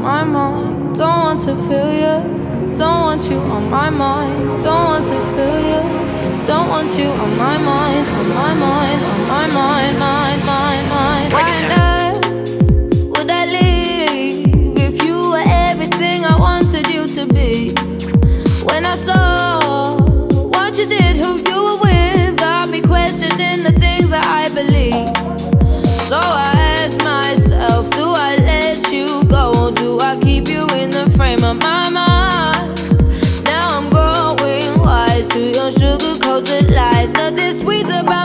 on my mind. Don't want to feel you. Don't want you on my mind. Don't want to feel you. Don't want you on my mind. On my mind. On my mind. Mind. Mind. Mind. Break it down. Would I leave if you were everything I wanted you to be? When I saw what you did, who you. the lies. Nothing sweet about.